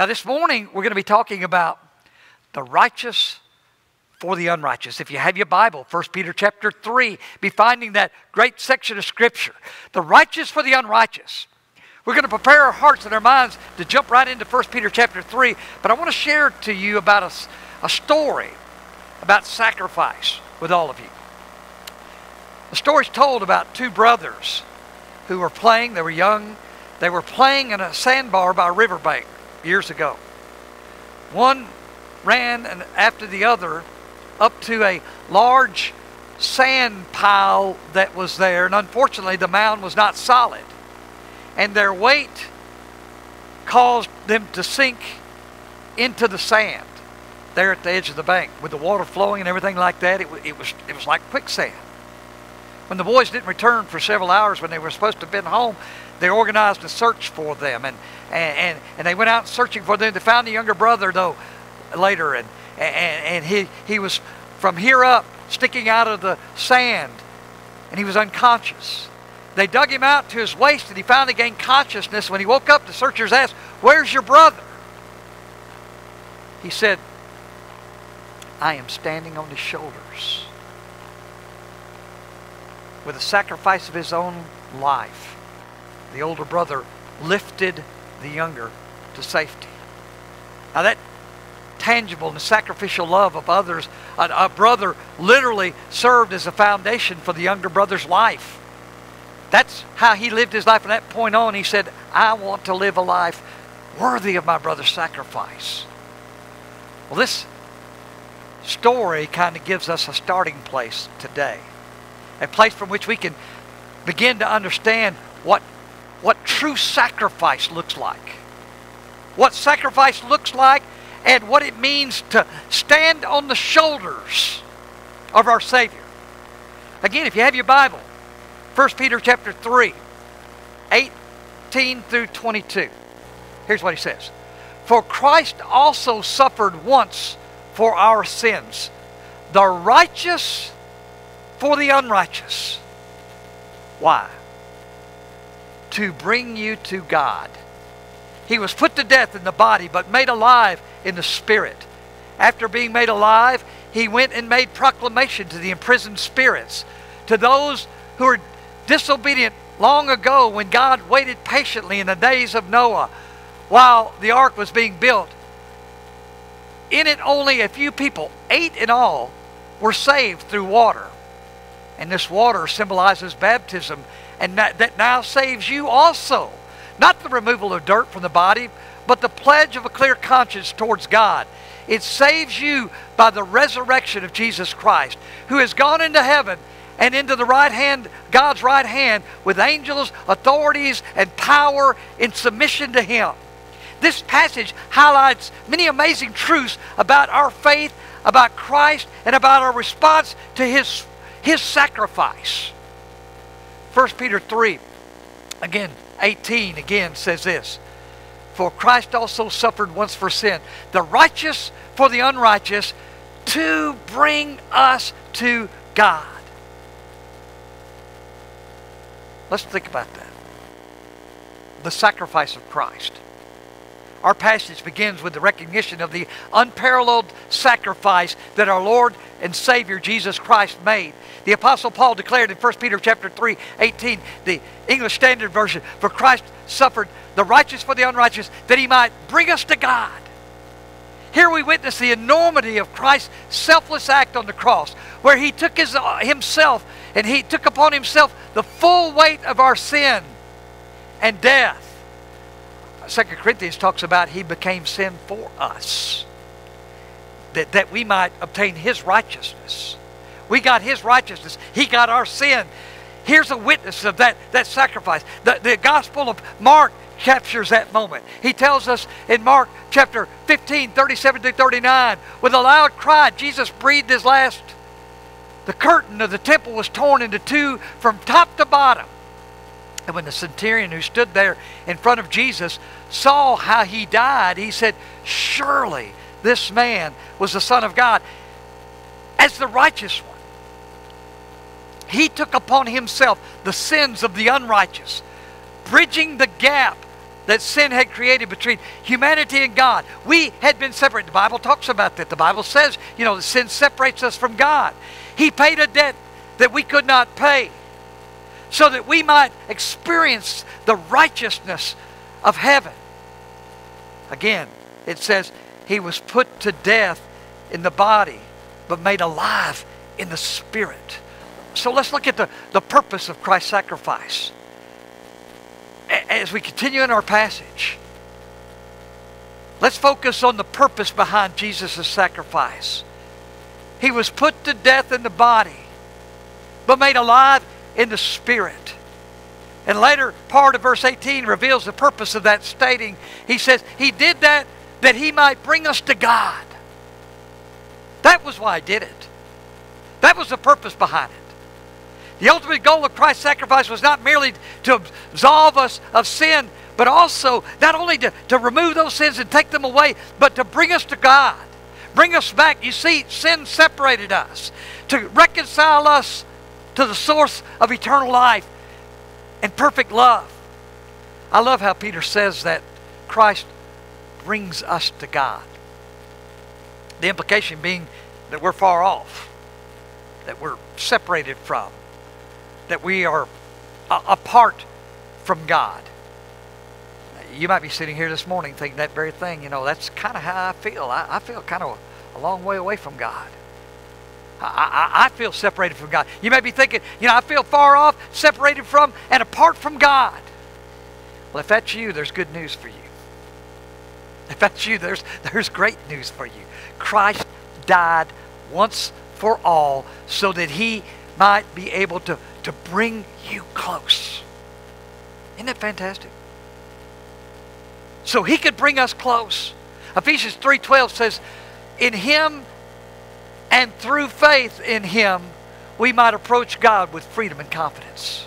Now, this morning, we're going to be talking about the righteous for the unrighteous. If you have your Bible, 1 Peter chapter 3, be finding that great section of Scripture. The righteous for the unrighteous. We're going to prepare our hearts and our minds to jump right into 1 Peter chapter 3, but I want to share to you about a, a story about sacrifice with all of you. The story's told about two brothers who were playing, they were young, they were playing in a sandbar by a riverbank years ago. One ran after the other up to a large sand pile that was there, and unfortunately, the mound was not solid. And their weight caused them to sink into the sand there at the edge of the bank with the water flowing and everything like that. It, it, was, it was like quicksand. When the boys didn't return for several hours when they were supposed to have been home, they organized a search for them and, and, and, and they went out searching for them. They found the younger brother, though, later, and, and, and he, he was from here up sticking out of the sand, and he was unconscious. They dug him out to his waist, and he finally gained consciousness. When he woke up, the searchers asked, Where's your brother? He said, I am standing on his shoulders. With the sacrifice of his own life, the older brother lifted the younger to safety. Now, that tangible and sacrificial love of others, a, a brother literally served as a foundation for the younger brother's life. That's how he lived his life. From that point on, he said, I want to live a life worthy of my brother's sacrifice. Well, this story kind of gives us a starting place today, a place from which we can begin to understand what, what true sacrifice looks like. What sacrifice looks like and what it means to stand on the shoulders of our Savior. Again, if you have your Bible, 1 Peter chapter 3, 18 through 22. Here's what he says. For Christ also suffered once for our sins, the righteous for the unrighteous. Why? To bring you to God. He was put to death in the body, but made alive in the spirit. After being made alive, he went and made proclamation to the imprisoned spirits, to those who were disobedient long ago when God waited patiently in the days of Noah while the ark was being built. In it, only a few people, eight in all, were saved through water. And this water symbolizes baptism, and that, now saves you also. Not the removal of dirt from the body, but the pledge of a clear conscience towards God. It saves you by the resurrection of Jesus Christ, who has gone into heaven and into the right hand, God's right hand, with angels, authorities, and power in submission to Him. This passage highlights many amazing truths about our faith, about Christ, and about our response to His, his sacrifice. 1 Peter 3, again, 18, again says this For Christ also suffered once for sin, the righteous for the unrighteous, to bring us to God. Let's think about that. The sacrifice of Christ. Our passage begins with the recognition of the unparalleled sacrifice that our Lord and Savior Jesus Christ made. The Apostle Paul declared in 1 Peter chapter 3, 18, the English Standard Version, for Christ suffered the righteous for the unrighteous, that he might bring us to God. Here we witness the enormity of Christ's selfless act on the cross, where he took his, uh, himself and he took upon himself the full weight of our sin and death. Second Corinthians talks about he became sin for us, that, that we might obtain his righteousness. We got his righteousness. He got our sin. Here's a witness of that, that sacrifice. The, the Gospel of Mark captures that moment. He tells us in Mark chapter 15, 37 to 39, with a loud cry, Jesus breathed his last. The curtain of the temple was torn into two from top to bottom. And when the centurion who stood there in front of Jesus saw how he died, he said, Surely this man was the Son of God. As the righteous one, he took upon himself the sins of the unrighteous, bridging the gap that sin had created between humanity and God. We had been separated. The Bible talks about that. The Bible says, you know, sin separates us from God. He paid a debt that we could not pay so that we might experience the righteousness of heaven. Again, it says, He was put to death in the body, but made alive in the spirit. So let's look at the, the purpose of Christ's sacrifice. As we continue in our passage, let's focus on the purpose behind Jesus' sacrifice. He was put to death in the body, but made alive in the spirit. And later part of verse 18 reveals the purpose of that stating. He says, He did that that He might bring us to God. That was why He did it. That was the purpose behind it. The ultimate goal of Christ's sacrifice was not merely to absolve us of sin, but also not only to, to remove those sins and take them away, but to bring us to God. Bring us back. You see, sin separated us. To reconcile us to the source of eternal life and perfect love. I love how Peter says that Christ brings us to God. The implication being that we're far off, that we're separated from, that we are apart from God. You might be sitting here this morning thinking that very thing. You know, that's kind of how I feel. I, I feel kind of a, a long way away from God. I, I, I, feel separated from God. You may be thinking, you know, I feel far off, separated from, and apart from God. Well, if that's you, there's good news for you. If that's you, there's, there's great news for you. Christ died once for all so that he might be able to, to bring you close. Isn't that fantastic? So he could bring us close. Ephesians 3.12 says, In him and through faith in him, we might approach God with freedom and confidence.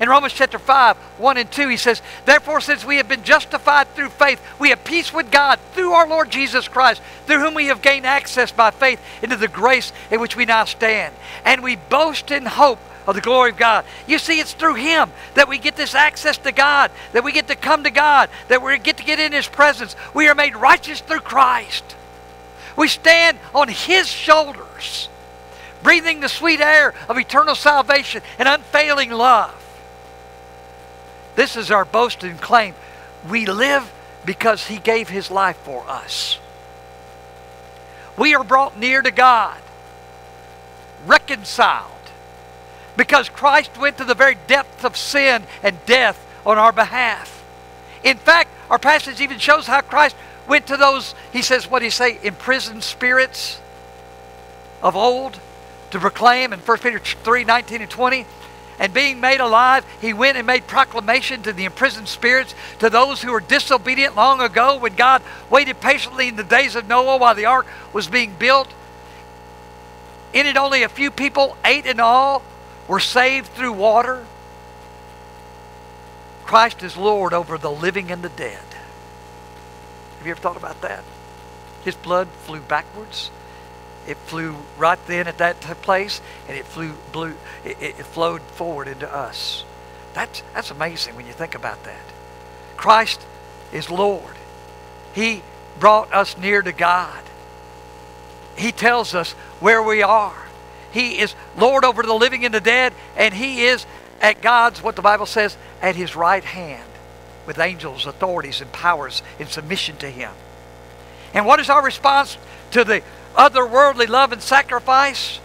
In Romans chapter 5, 1 and 2, he says, Therefore, since we have been justified through faith, we have peace with God through our Lord Jesus Christ, through whom we have gained access by faith into the grace in which we now stand. And we boast in hope of the glory of God. You see, it's through Him that we get this access to God, that we get to come to God, that we get to get in His presence. We are made righteous through Christ. We stand on His shoulders, breathing the sweet air of eternal salvation and unfailing love. This is our boast and claim. We live because He gave His life for us. We are brought near to God, reconciled, because Christ went to the very depth of sin and death on our behalf. In fact, our passage even shows how Christ went to those, he says, what do you say, imprisoned spirits of old to proclaim in 1 Peter 3 19 and 20 and being made alive, he went and made proclamation to the imprisoned spirits, to those who were disobedient long ago when God waited patiently in the days of Noah while the ark was being built. In it, only a few people, eight in all, were saved through water. Christ is Lord over the living and the dead. Have you ever thought about that? His blood flew backwards it flew right then at that place, and it flew blew it, it flowed forward into us. That's that's amazing when you think about that. Christ is Lord. He brought us near to God. He tells us where we are. He is Lord over the living and the dead, and He is at God's, what the Bible says, at His right hand with angels, authorities, and powers in submission to Him. And what is our response to the otherworldly love and sacrifice,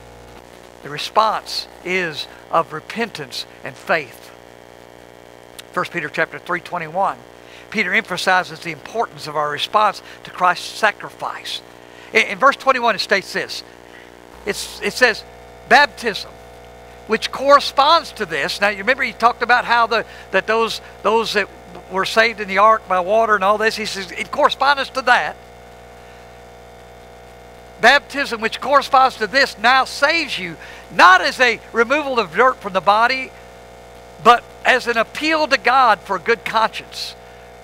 the response is of repentance and faith. 1 Peter chapter 3:21. Peter emphasizes the importance of our response to Christ's sacrifice. In, in verse 21 it states this. It's, it says, baptism, which corresponds to this. Now you remember he talked about how the that those those that were saved in the ark by water and all this. He says it corresponds to that baptism, which corresponds to this, now saves you, not as a removal of dirt from the body, but as an appeal to God for a good conscience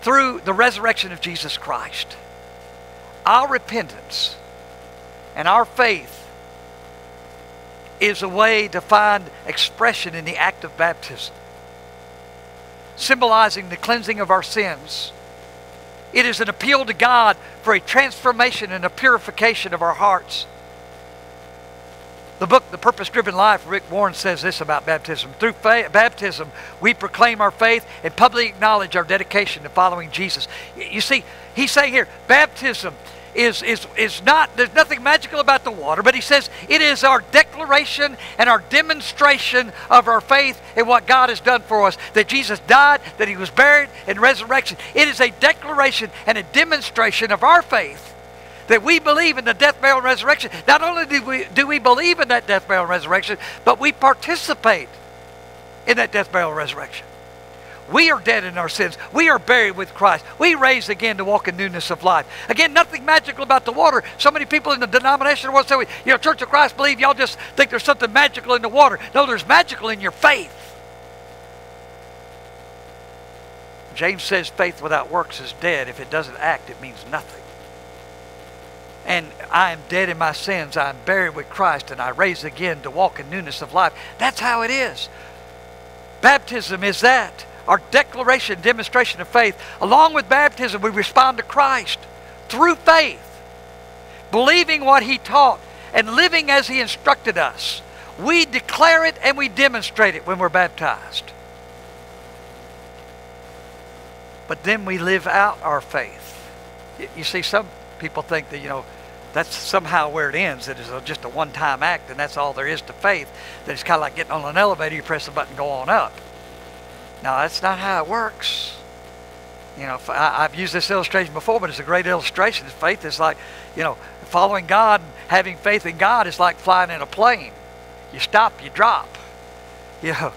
through the resurrection of Jesus Christ. Our repentance and our faith is a way to find expression in the act of baptism. Symbolizing the cleansing of our sins. It is an appeal to God for a transformation and a purification of our hearts. The book, The Purpose Driven Life, Rick Warren says this about baptism. Through baptism, we proclaim our faith and publicly acknowledge our dedication to following Jesus. You see, he's saying here, baptism is, is, is not, there's nothing magical about the water, but he says it is our declaration and our demonstration of our faith in what God has done for us. That Jesus died, that he was buried, and resurrection. It is a declaration and a demonstration of our faith that we believe in the death, burial, and resurrection. Not only do we, do we believe in that death, burial, and resurrection, but we participate in that death, burial, and resurrection. We are dead in our sins. We are buried with Christ. We raised again to walk in newness of life. Again, nothing magical about the water. So many people in the denomination world say, you know, Church of Christ believe y'all just think there's something magical in the water. No, there's magical in your faith. James says faith without works is dead. If it doesn't act, it means nothing. And I am dead in my sins. I am buried with Christ, and I raise again to walk in newness of life. That's how it is. Baptism is that our declaration, demonstration of faith. Along with baptism, we respond to Christ through faith, believing what He taught and living as He instructed us. We declare it and we demonstrate it when we're baptized. But then we live out our faith. You see, some people think that, you know, that's somehow where it ends. It is just a one time act, and that's all there is to faith. That it's kind of like getting on an elevator, you press the button, go on up. No, that's not how it works. You know, I, have used this illustration before, but it's a great illustration. Faith is like, you know, following God having faith in God is like flying in a plane. You stop, you drop. You know,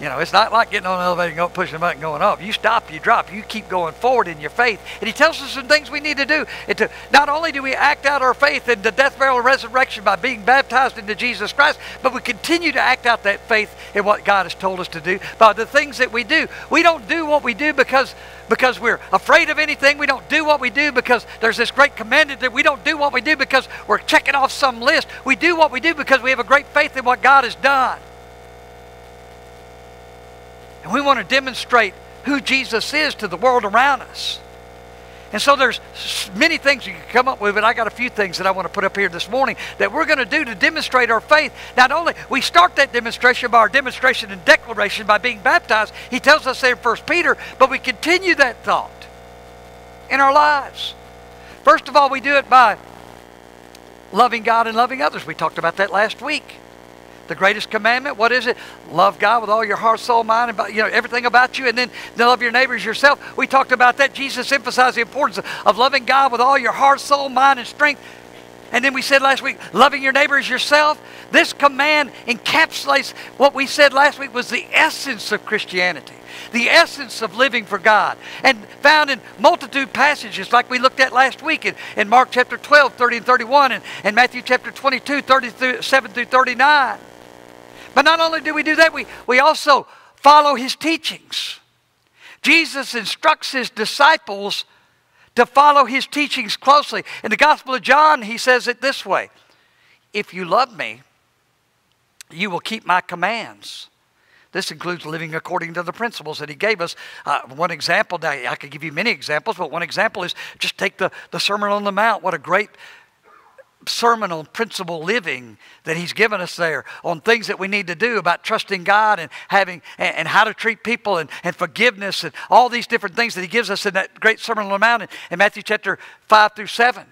you know, it's not like getting on an elevator and pushing a button going up. You stop, you drop, you keep going forward in your faith. And he tells us some things we need to do. And to, not only do we act out our faith in the death, burial, and resurrection by being baptized into Jesus Christ, but we continue to act out that faith in what God has told us to do by the things that we do. We don't do what we do because because we're afraid of anything. We don't do what we do because there's this great commandment that we don't do what we do because we're checking off some list. We do what we do because we have a great faith in what God has done. And we want to demonstrate who Jesus is to the world around us. And so there's many things you can come up with, but I got a few things that I want to put up here this morning that we're going to do to demonstrate our faith. Not only we start that demonstration by our demonstration and declaration by being baptized, he tells us there in 1 Peter, but we continue that thought in our lives. First of all, we do it by loving God and loving others. We talked about that last week. The greatest commandment, what is it? Love God with all your heart, soul, mind, and you know everything about you, and then love your neighbors yourself. We talked about that. Jesus emphasized the importance of, loving God with all your heart, soul, mind, and strength. And then we said last week, loving your neighbors yourself. This command encapsulates what we said last week was the essence of Christianity, the essence of living for God, and found in multitude passages like we looked at last week in, in Mark chapter 12, 30 and 31, and, and Matthew chapter 22, 37 through 39. But not only do we do that, we, we also follow his teachings. Jesus instructs his disciples to follow his teachings closely. In the Gospel of John, he says it this way If you love me, you will keep my commands. This includes living according to the principles that he gave us. Uh, one example, I could give you many examples, but one example is just take the, the Sermon on the Mount. What a great sermon on principle living that he's given us there on things that we need to do about trusting God and having and, and, how to treat people and, and forgiveness and all these different things that he gives us in that great sermon on the mount in, in Matthew chapter 5 through 7.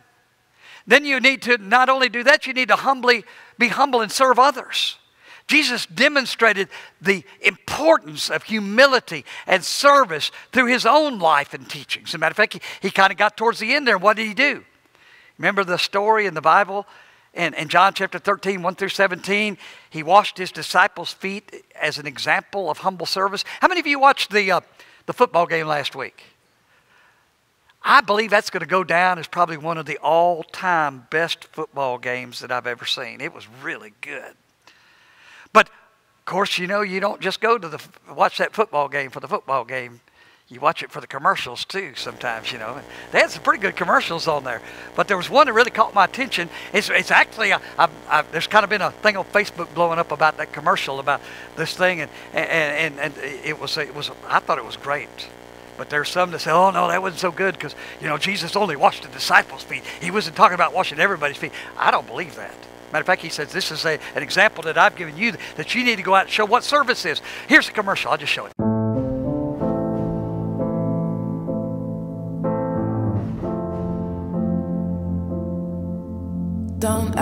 Then you need to not only do that, you need to humbly be humble and serve others. Jesus demonstrated the importance of humility and service through his own life and teachings. As a matter of fact, he, he kind of got towards the end there. What did he do? Remember the story in the Bible? In, in John chapter 13, 1 through 17, he washed his disciples' feet as an example of humble service. How many of you watched the, uh, the football game last week? I believe that's going to go down as probably one of the all time best football games that I've ever seen. It was really good. But of course, you know, you don't just go to the watch that football game for the football game. You watch it for the commercials too sometimes, you know. They had some pretty good commercials on there. But there was one that really caught my attention. It's, it's actually, I, I, I, there's kind of been a thing on Facebook blowing up about that commercial about this thing. And, and, and, and it, was, it was, I thought it was great. But there's some that say, oh, no, that wasn't so good because, you know, Jesus only washed the disciples' feet. He wasn't talking about washing everybody's feet. I don't believe that. Matter of fact, he says, this is a, an example that I've given you that you need to go out and show what service is. Here's a commercial. I'll just show it.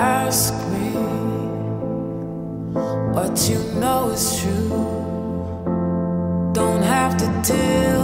Ask me what you know is true. Don't have to tell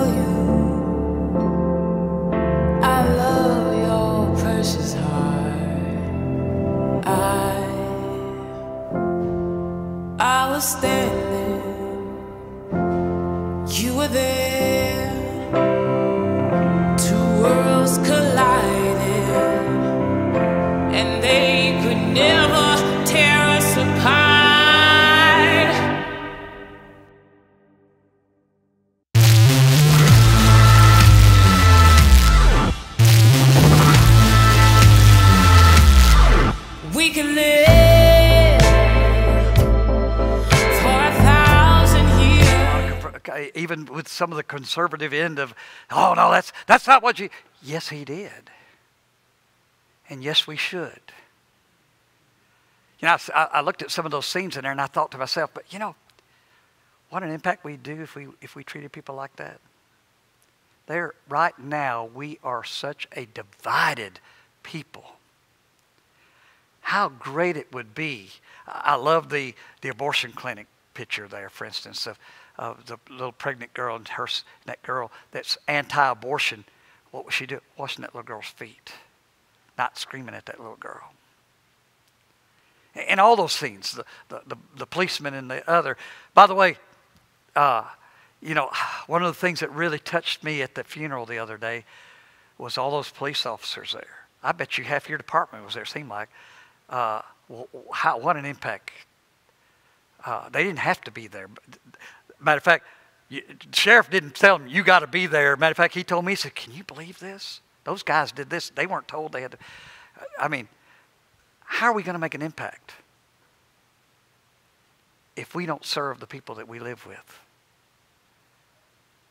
some of the conservative end of, oh no, that's that's not what you. Yes, he did. And yes, we should. You know, I, I looked at some of those scenes in there and I thought to myself, but you know, what an impact we'd do if we, if we treated people like that. There, right now, we are such a divided people. How great it would be. I love the, the abortion clinic picture there, for instance, of, of the little pregnant girl and her, that girl that's anti abortion. What was she doing? Washing that little girl's feet, not screaming at that little girl and all those scenes, the, the, the, the policeman and the other. By the way, uh, you know, one of the things that really touched me at the funeral the other day was all those police officers there. I bet you half your department was there, seemed like. Uh, how, what an impact. Uh, they didn't have to be there. Matter of fact, you, sheriff didn't tell them, you got to be there. Matter of fact, he told me, he said, Can you believe this? Those guys did this. They weren't told they had to. I mean, how are we going to make an impact if we don't serve the people that we live with?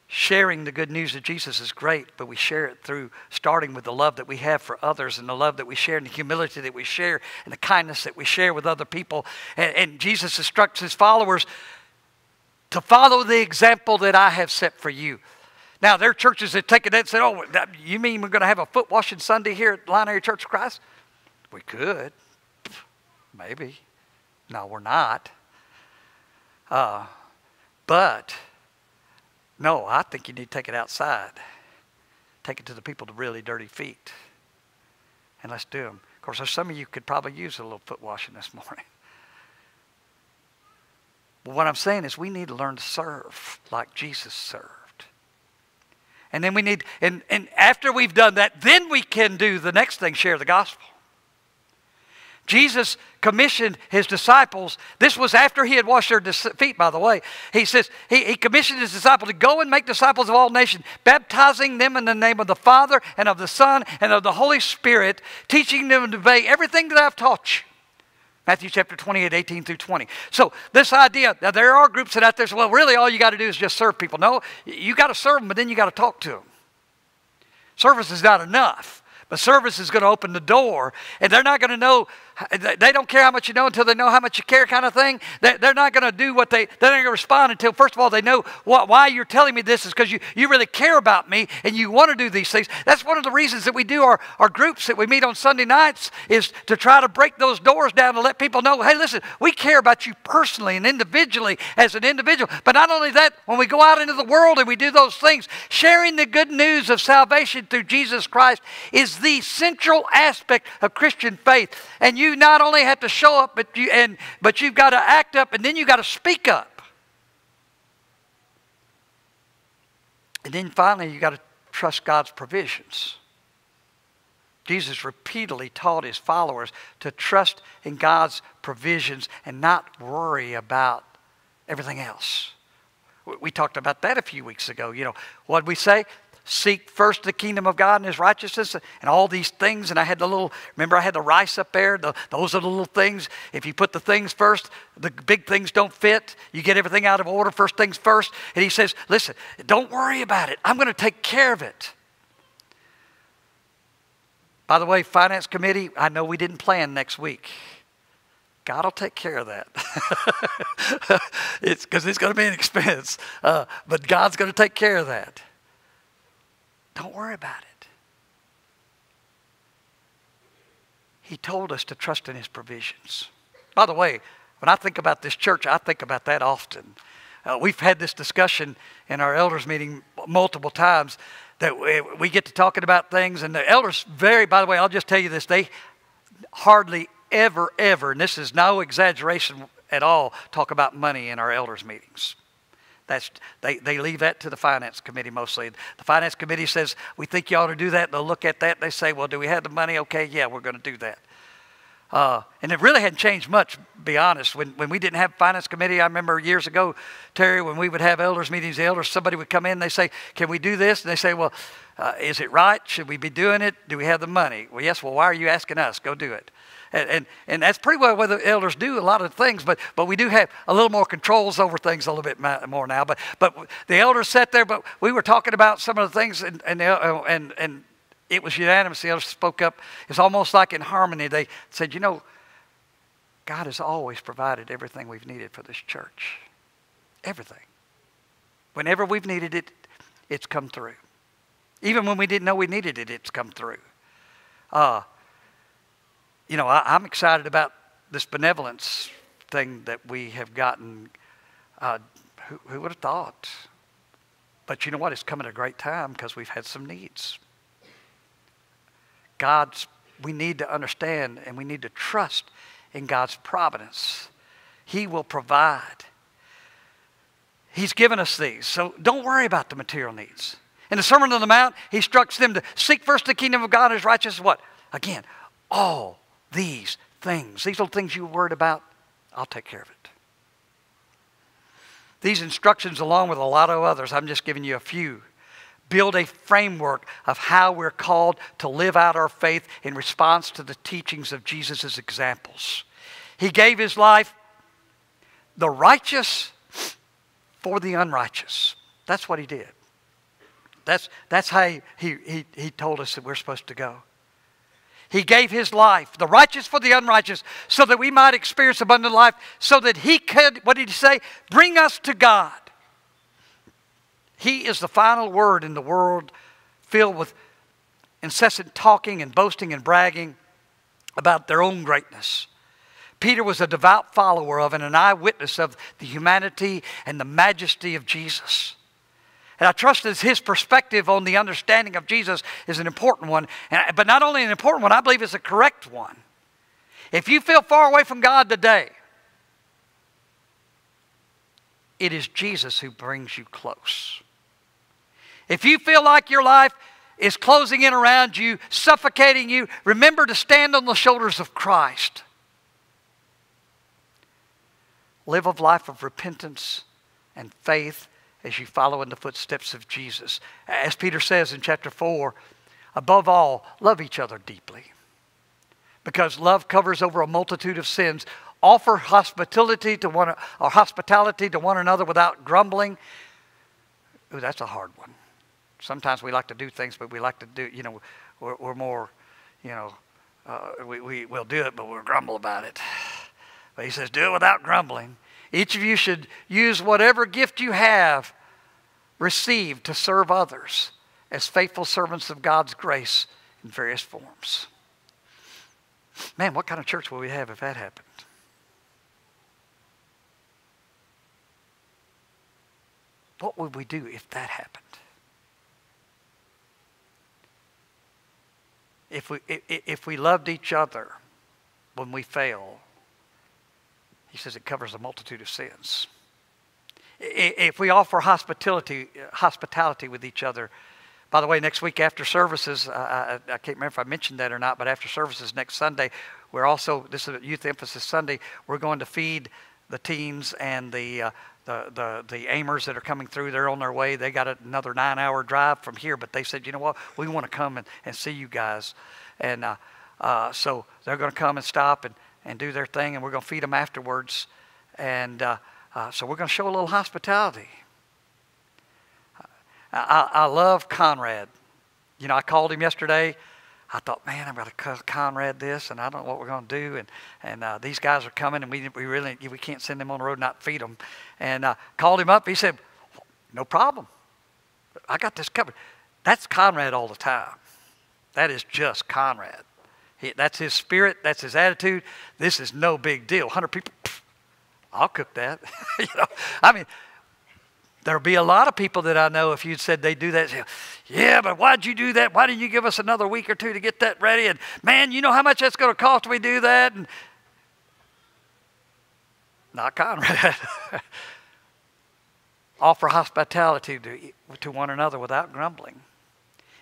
Sharing the good news of Jesus is great, but we share it through starting with the love that we have for others and the love that we share and the humility that we share and the kindness that we share with other people. And, and Jesus instructs his followers to follow the example that I have set for you. Now, there are churches that take it and say, Oh, you mean we're going to have a foot washing Sunday here at Linary Church of Christ? We could. Maybe. No, we're not. Uh, but, no, I think you need to take it outside. Take it to the people with really dirty feet. And let's do them. Of course, there's some of you could probably use a little foot washing this morning. What I'm saying is we need to learn to serve like Jesus served. And then we need, and, and after we've done that, then we can do the next thing share the gospel. Jesus commissioned his disciples. This was after he had washed their feet, by the way. He says, he, he commissioned his disciples to go and make disciples of all nations, baptizing them in the name of the Father and of the Son and of the Holy Spirit, teaching them to obey everything that I've taught you. Matthew chapter 28, 18 through 20. So, this idea, now there are groups that out there say, well, really all you got to do is just serve people. No, you got to serve them, but then you got to talk to them. Service is not enough. But service is going to open the door, and they're not going to know they don't care how much you know until they know how much you care, kind of thing. They're not going to do what they, they're not going to respond until, first of all, they know what, why you're telling me this is because you, you really care about me and you want to do these things. That's one of the reasons that we do our, our groups that we meet on Sunday nights is to try to break those doors down to let people know, hey, listen, we care about you personally and individually as an individual. But not only that, when we go out into the world and we do those things, sharing the good news of salvation through Jesus Christ is the central aspect of Christian faith. And you you not only have to show up, but, you, and, but you've got to act up and then you've got to speak up. And then finally, you've got to trust God's provisions. Jesus repeatedly taught his followers to trust in God's provisions and not worry about everything else. We- talked about that a few weeks ago. You know, what we say? Seek first the kingdom of God and his righteousness and all these things. And I had the little, remember, I had the rice up there? The, those are the little things. If you put the things first, the big things don't fit. You get everything out of order, first things first. And he says, listen, don't worry about it. I'm going to take care of it. By the way, Finance Committee, I know we didn't plan next week. God will take care of that. it's because it's going to be an expense, uh, but God's going to take care of that. Don't worry about it. He told us to trust in His provisions. By the way, when I think about this church, I think about that often. Uh, we've had this discussion in our elders meeting multiple times that we, we get to talking about things, and the elders very. By the way, I'll just tell you this: they hardly ever, ever, and this is no exaggeration at all, talk about money in our elders meetings. That's, they, they leave that to the finance committee mostly. The finance committee says, We think you ought to do that. They'll look at that. They say, Well, do we have the money? Okay, yeah, we're going to do that. Uh, and it really hadn't changed much, be honest. When, when we didn't have finance committee, I remember years ago, Terry, when we would have elders meetings, the elders, somebody would come in, they say, Can we do this? And they say, Well, uh, is it right? Should we be doing it? Do we have the money? Well, yes. Well, why are you asking us? Go do it. And, and, and that's pretty well what the elders do a lot of things, but, but we do have a little more controls over things a little bit more now. But, but the elders sat there, but we were talking about some of the things, and, and, and, and it was unanimous. The elders spoke up. It's almost like in harmony. They said, You know, God has always provided everything we've needed for this church. Everything. Whenever we've needed it, it's come through. Even when we didn't know we needed it, it's come through. Uh, you know, I, am excited about this benevolence thing that we have gotten. Uh, who, who would have thought? But you know what? It's coming at a great time because we've had some needs. God's, we need to understand and we need to trust in God's providence. He will provide. He's given us these. So don't worry about the material needs. In the Sermon on the Mount, he instructs them to seek first the kingdom of God and his righteousness. What? Again, all these things, these little things you worried about, I'll take care of it. These instructions, along with a lot of others, I'm just giving you a few, build a framework of how we're called to live out our faith in response to the teachings of Jesus' examples. He gave his life, the righteous for the unrighteous. That's what he did. That's, that's how he, he, he told us that we're supposed to go. He gave his life, the righteous for the unrighteous, so that we might experience abundant life, so that he could, what did he say? Bring us to God. He is the final word in the world filled with incessant talking and boasting and bragging about their own greatness. Peter was a devout follower of and an eyewitness of the humanity and the majesty of Jesus. And I trust that his perspective on the understanding of Jesus is an important one. And, but not only an important one, I believe it's a correct one. If you feel far away from God today, it is Jesus who brings you close. If you feel like your life is closing in around you, suffocating you, remember to stand on the shoulders of Christ. Live a life of repentance and faith as you follow in the footsteps of Jesus. As Peter says in chapter 4, above all, love each other deeply. Because love covers over a multitude of sins. Offer hospitality to one or hospitality to one another without grumbling. Ooh, that's a hard one. Sometimes we like to do things, but we like to do, you know, we're, we're more, you know, uh, we, we, we'll do it, but we'll grumble about it. But he says, do it without grumbling. Each of you should use whatever gift you have received to serve others as faithful servants of God's grace in various forms. Man, what kind of church will we have if that happened? What would we do if that happened? If we, if we loved each other when we fail, he says it covers a multitude of sins. If we offer hospitality, hospitality with each other, by the way, next week after services, I, I, I, can't remember if I mentioned that or not, but after services next Sunday, we're also, this is a youth emphasis Sunday, we're going to feed the teens and the, uh, the, the, the aimers that are coming through. They're on their way. They got another nine hour drive from here, but they said, you know what? We want to come and, and see you guys. And uh, uh, so they're going to come and stop and, and do their thing, and we're going to feed them afterwards. And uh, so we're going to show a little hospitality. I, I love Conrad. You know, I called him yesterday. I thought, man, I'm going to call Conrad this, and I don't know what we're going to do. And and uh, these guys are coming, and we we really we can't send them on the road, and not feed them. And uh, called him up. He said, no problem. I got this covered. That's Conrad all the time. That is just Conrad. He, that's his spirit. That's his attitude. This is no big deal. 100 people, I'll cook that. you know, I mean, There'll be a lot of people that I know if you said they'd do that, say, yeah, but why'd you do that? Why didn't you give us another week or two to get that ready? And man, you know how much that's going to cost we do that? And not Conrad. Offer hospitality to, to one another without grumbling.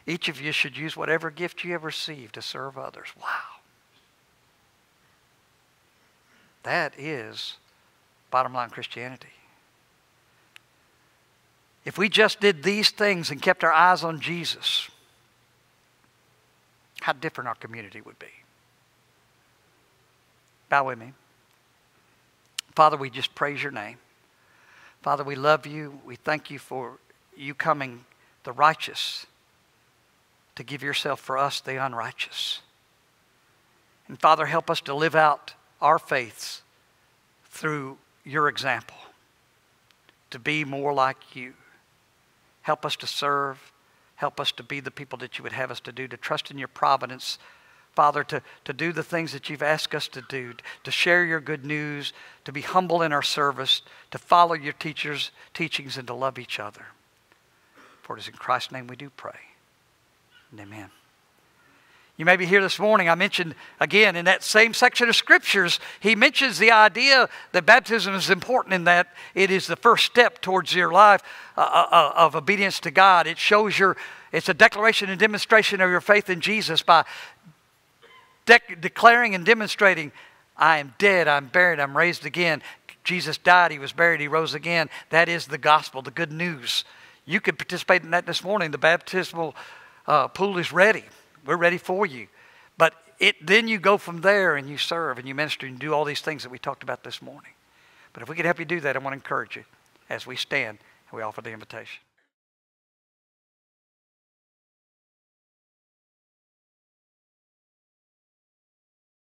Each of you should use whatever gift you have received to serve others. Wow. That is bottom line Christianity. If we just did these things and kept our eyes on Jesus, how different our community would be. Bow with me. Father, we just praise your name. Father, we love you. We thank you for you coming, the righteous, to give yourself for us, the unrighteous. And Father, help us to live out our faiths through your example, to be more like you. Help us to serve. Help us to be the people that you would have us to do, to trust in your providence. Father, to, to do the things that you've asked us to do, to share your good news, to be humble in our service, to follow your teachers' teachings, and to love each other. For it is in Christ's name we do pray. And amen. You may be here this morning. I mentioned again in that same section of scriptures, he mentions the idea that baptism is important in that it is the first step towards your life uh, uh, uh of obedience to God. It shows your, it's a declaration and demonstration of your faith in Jesus by de- declaring and demonstrating, I am dead, I'm buried, I'm raised again. Jesus died, he was buried, he rose again. That is the gospel, the good news. You could participate in that this morning. The baptismal uh, pool is ready. We're ready for you. But it, then you go from there and you serve and you minister and do all these things that we talked about this morning. But if we could help you do that, I want to encourage you as we stand and we offer the invitation.